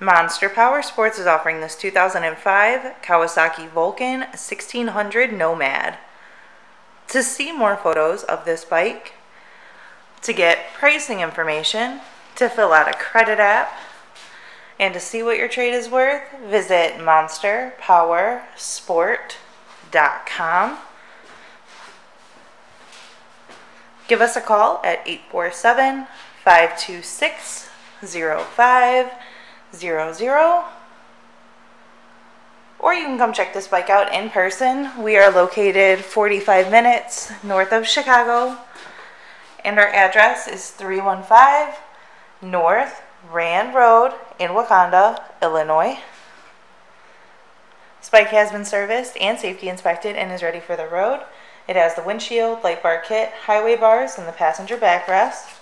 Monster Power Sports is offering this 2005 Kawasaki Vulcan 1600 Nomad. To see more photos of this bike, to get pricing information, to fill out a credit app, and to see what your trade is worth, visit monsterpowersport.com. Give us a call at 847 526 0500. Or you can come check this bike out in person. We are located 45 minutes north of Chicago, and our address is 315 North Rand Road in Wauconda, Illinois. This bike has been serviced and safety inspected and is ready for the road. It has the windshield, light bar kit, highway bars, and the passenger backrest.